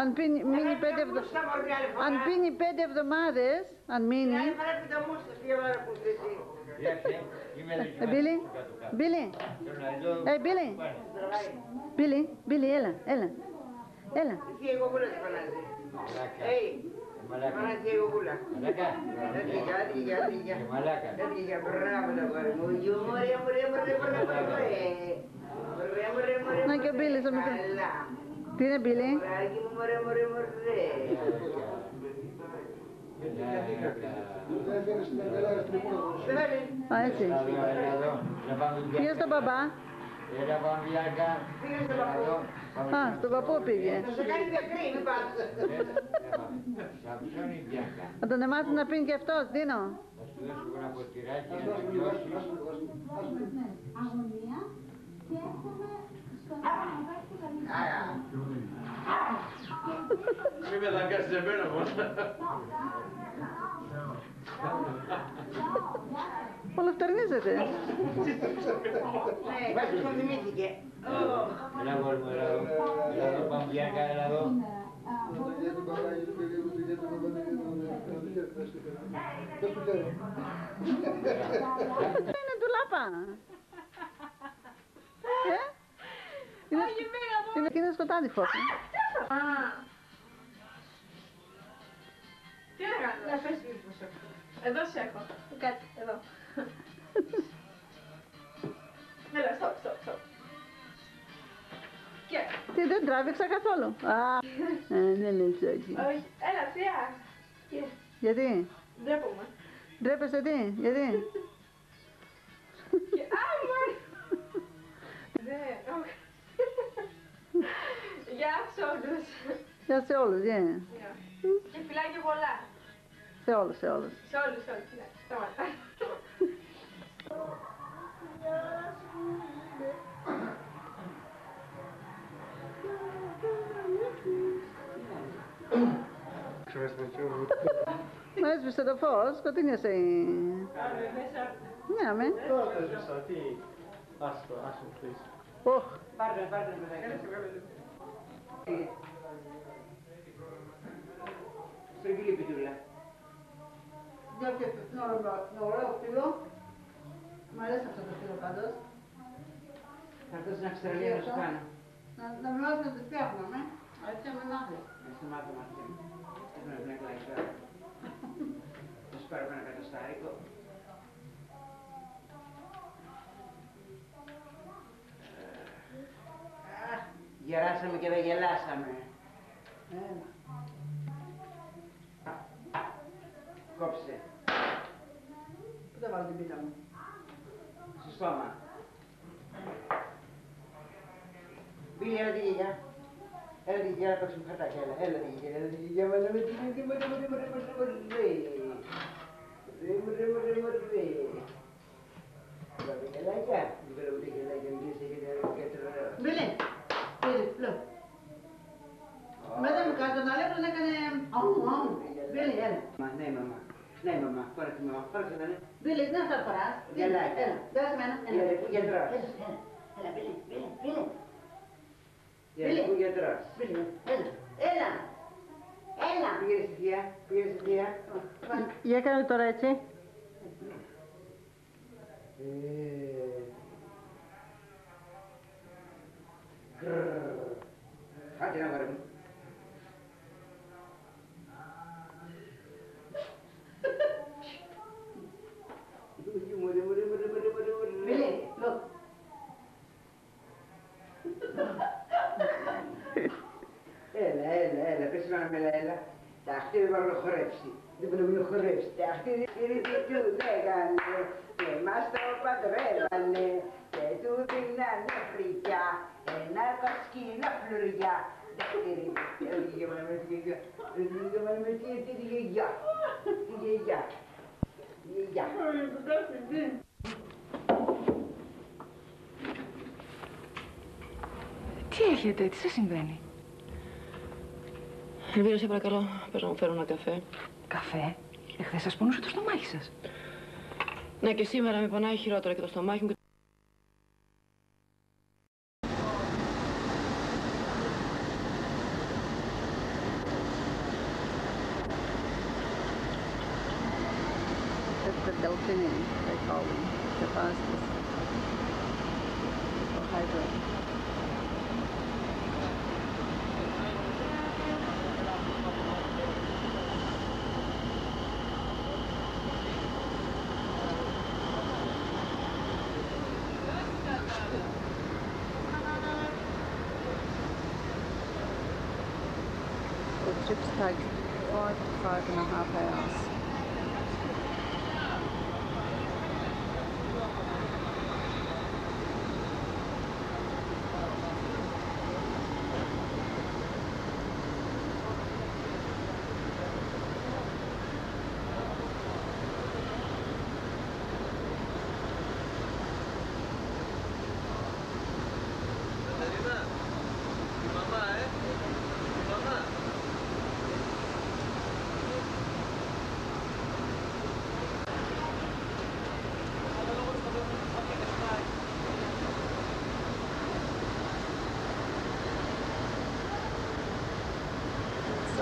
Αν πίνει, μείνει πέντε Μου στα εβδομάδες. μωρή άλλη φορά. Αν πίνει πέντε εβδομάδες, αν μείνει. Άλλη φορά πει το μουστο, τι ώρα που είσαι εσύ. Κοιτάξτε, είμαι Ε, Μπίλι, Μπίλι, ε, Μπίλι, Τραβάει. Μπίλι, Μπίλι, έλα, έλα, έλα. Εσύ εγώ πουλα σε φανάζει. Έι, φανάζει εγώ πουλα. Μαλάκα. Έτυγε, έτυγε, έτυγε. Και μαλάκα. Έτυγε, μπράβο το κορί μου. Γιου, μωρέ, μωρέ, μωρέ, μωρέ, μωρέ. Μωρέ, μωρέ, μωρέ, Να και ο μωρέ. Μπίλης ο μικρός. Καλά. Τι είναι, Μπίλι. Μωράκι μου, μωρέ, μωρέ, μωρέ. Δεν θέλεις την αγκαλιά στην επόμενη Δεν θέλει. Α, έτσι. Πήγε στον μπαμπά. Έλα πάμε Βιάνκα. Πήγε στον παππού. Α, στον παππού πήγε. Θα σε κάνει διακρή, μην πας. Σαμψώνει Βιάνκα. Να τον εμάθει να πίνει και αυτός, Δίνο. Θα σου δώσω ένα ποτηράκι να το νιώσεις. Μην με δαγκάσεις εμένα μόνο. Ολοφτερνίζεται. Ναι, βάζεις που θυμήθηκε. Έλα κόρη μου, έλα εδώ. Έλα εδώ, Παμπιάκα, έλα εδώ. Για τον παπάγι του παιδί μου, για τον παπάγι του παιδί μου, δεν του λέω. Είναι ντουλάπα. Ε; Είναι, είναι, είναι σκοτάδι φώτη. Τι να κάνω, να πες λίγο πως έχω. Εδώ σε έχω. Κάτι, εδώ. Έλα, stop, stop, stop. Και, Τι δεν τράβηξα καθόλου; Α, ε, ναι, λες όχι. όχι, έλα, θεία. Και, Γιατί, ντρέπομαι. ντρέπεσαι τι, γιατί; Και, α, μωρέ. Ναι, όχι. Γεια σε όλους. Για σε όλους, yeah. Γεια. Και φιλάκια πολλά. Σε όλους, σε όλους. Σε όλους, σε όλους. Ναι, σταματά. Μα έσβησε το φως, σκοτεινιασε η... Ναι, αμέ. Άστο, άστο, please. Οχ, Πάρτε, πάρτε, παιδάκια. Στρογγυλή πιτούλα. Για και είναι ωραίο- είναι ωραίο φύλλο. Μ' αρέσει αυτό το φύλλο πάντως. Θα έρθω στην Αυστραλία να σου κάνω. Να, να μην μάθεις να τις φτιάχνουμε. Έτσι να μην μάθεις. Να στο μάθω μαζί μου. Έχουμε ένα πλάι τώρα. Θα σου πάρω ένα κατοστάρικο. Αχ, Γεράσαμε και δεν γελάσαμε. Έλα. Κόψε. Πού θα βάλω την πίτα μου. Στο στόμα. Μπίλη, έλα τη γιαγιά. Έλα τη γιαγιά να παίξουμε χαρτάκια. Έλα, έλα τη γιαγιά, έλα τη γιαγιά. Μάνα με τη γιαγιά, μάνα με τη μάνα με τη μάνα με Ρε μου, ρε μου, ρε μου, ρε. Βάλε γελάκια. Μην βάλω ούτε γελάκια, μην είσαι γελάκια. Μπίλε, Μπίλε, λέω. Μετά μου κάνει τον αλέπρο να έκανε... Αου, αου. Μπίλε, έλα. Μα, ναι, μαμά. Ναι, μαμά. Πάρε τη μαμά. Πάρε τη μαμά. Μπίλε, δεν θα φοράς. Μπίλε, Γελάκια. Έλα, δώσε με ένα. Για ρε, που γιατρός. Έλα, έλα. Έλα, Μπίλε, Μπίλε, Μπίλε. Για ρε, που γιατρός. Μπίλε, έλα. Έλα. Έλα. Πήγαινε στη θεία. Πήγαινε στη θεία. Για κάνε τώρα έτσι. Ε, γκρρρ. Άντε να βαρέμουν. Έλα, έλα, έλα, πες να με έλα. Τα αχτή δεν μπορούν να χορέψει. Δεν μπορούν να χορέψει. Τα αχτή δεν του λέγανε. Και μας το παντρεύανε. Και του δίνανε φρικιά. Ένα κοσκίνα φλουριά. Έλεγε με τη γιαγιά. Έλεγε με τη γιαγιά. Τη γιαγιά. Τη γιαγιά. Τι έχετε, τι σας συμβαίνει; Ελβίρα, σε παρακαλώ, πες να μου φέρω ένα καφέ. Καφέ; Εχθές σας πονούσε το στομάχι σας. Ναι, και σήμερα με πονάει χειρότερα και το στομάχι μου.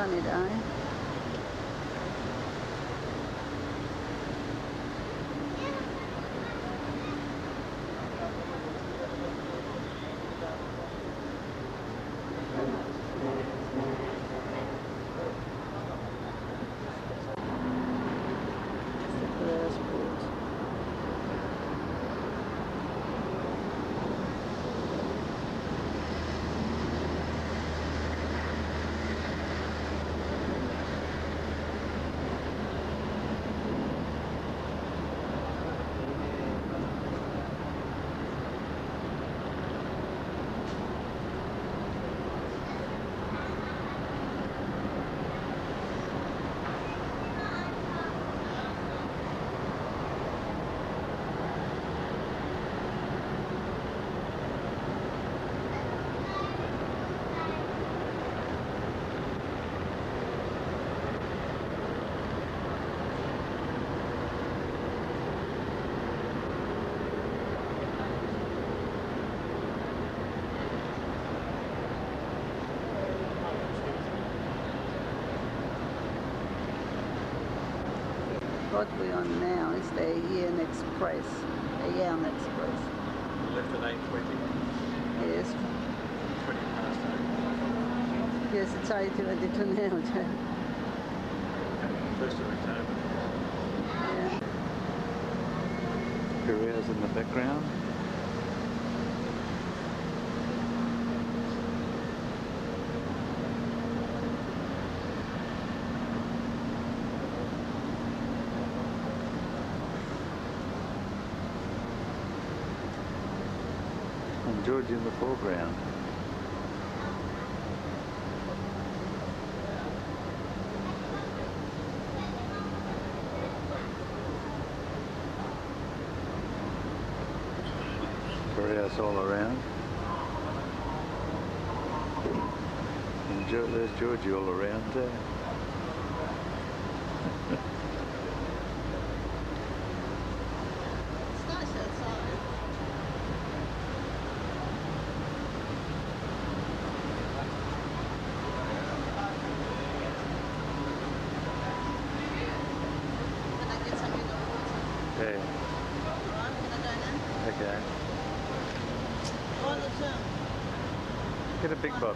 你的 What we're on now is the Yen Express, the Yen Express. Left at 8.20. Yes, 20 past yes, it's 8.22 now, Joe. First of October. Yeah. Korea's in the background. And George in the foreground. Korea's all around. And there's Georgie all around too. It's nice outside. Can I get some in the water? Yeah, Alright, can I go now? okay. One or two? Get a big bottle. How did I make it? And uh, let me have a small chance, I have chance another. Another five days. Yeah,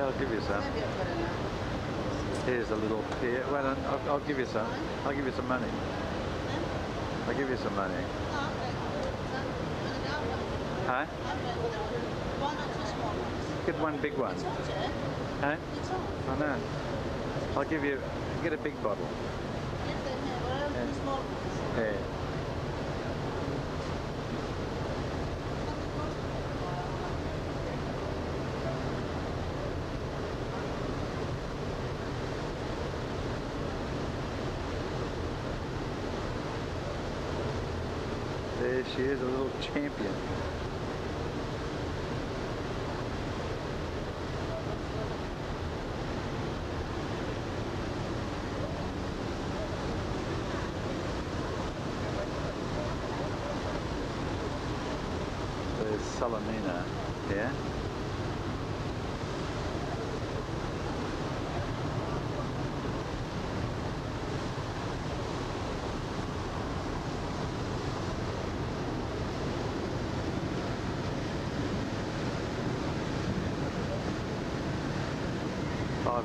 I'll give you some. Here's a little. Here, well, I'll, I'll give you some. I'll give you some money. I'll give you some money. Oh. Huh? One or two small ones. Get one big one. It's all, Jack. Huh? I know. I'll give you. Get a big bottle. Hey. There she is, a little champion.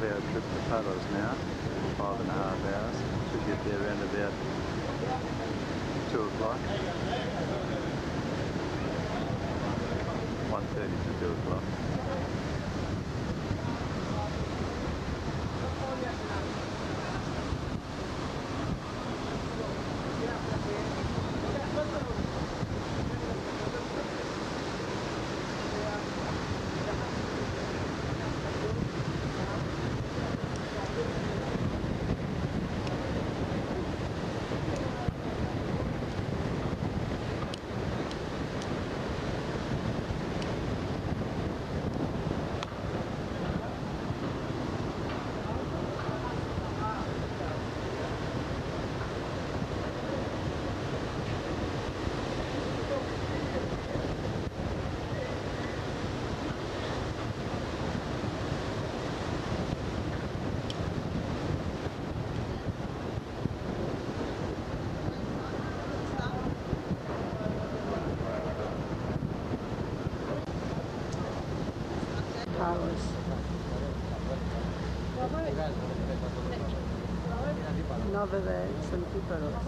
have our trip to photos now. sono avere sentito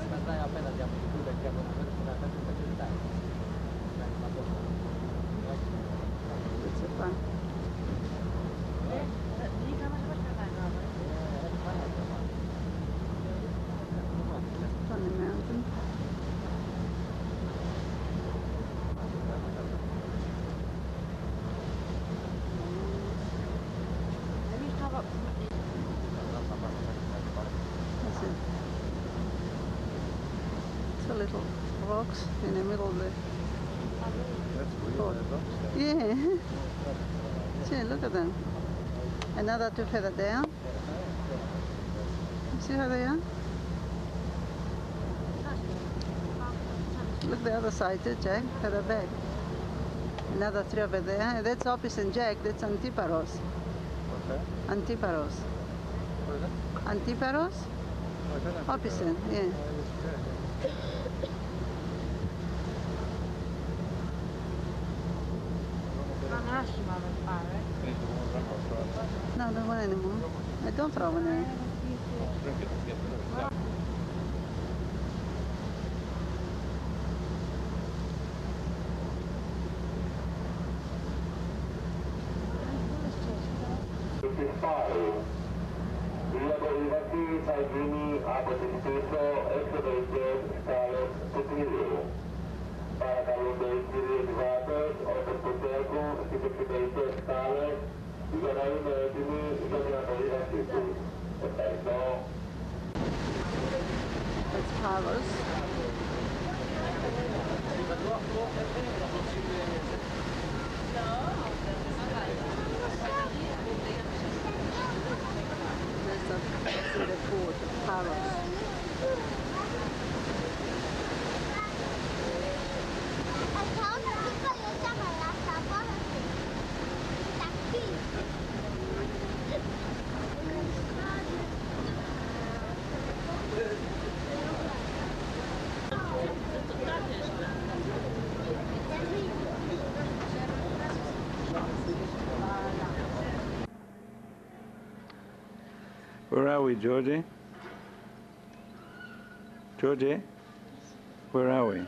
in the middle of the That's weird, oh. Yeah. [laughs] See, look at them. Another two further down. See how they are? Look the other side too, Jack, further back. Another three over there. That's Opis and Jack, that's Antiparos. What's that? Antiparos. What is it? Antiparos? Oh, is that yeah. I don't throw any. Στις πάρει. Η απογευματή θα γίνει από τις πίσω εξωτερικές σκάλες του κτίριου. Παρακαλούνται οι It's jedinu, Carlos. Are we, Georgie? Georgie? Where are we?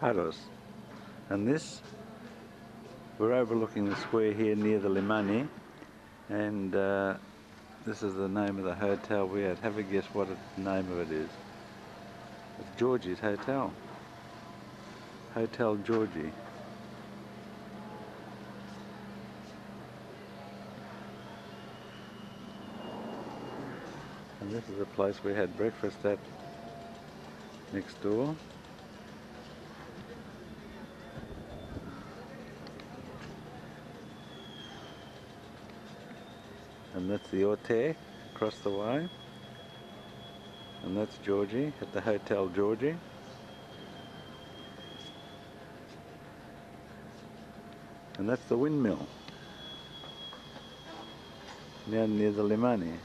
Paros. And this? We're overlooking the square here near the Limani, and uh, this is the name of the hotel we're at. Have a guess what the name of it is. It's Georgie's Hotel. Hotel Georgie. And this is the place we had breakfast at next door. And that's the Orte across the way. And that's Georgie at the Hotel Georgie. And that's the windmill. Down near the Limani.